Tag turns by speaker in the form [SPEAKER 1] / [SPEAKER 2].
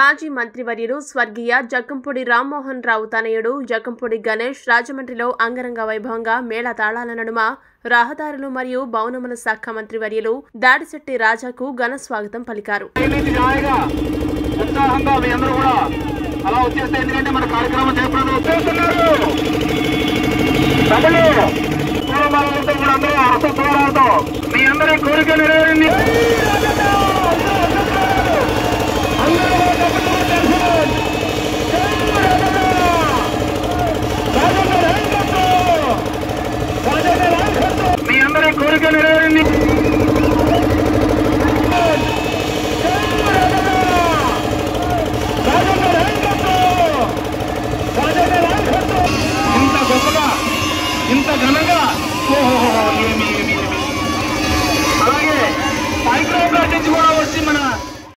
[SPEAKER 1] మాజీ మంత్రివర్యులు స్వర్గీయ జక్కంపూడి రామ్మోహన్ రావు తనయుడు జక్కంపూడి గణేష్ రాజమండ్రిలో అంగరంగ వైభవంగా మేళ తాళాల నడుమ రహదారులు మరియు భవనముల శాఖ మంత్రివర్యులు దాడిశెట్టి రాజాకు ఘన స్వాగతం పలికారు.
[SPEAKER 2] మీ అలా వచ్చేస్తే ఎందుకంటే మన కార్యక్రమం చేపడదు వచ్చేస్తున్నారు తమిళ పూలమాలలతో కూడా అందరూ హస్త పూలతో మీ అందరి కోరిక నెరవేరింది మీ అందరి కోరిక నెరవేరింది ఇంత గొప్పగా ఇంత ఘనంగా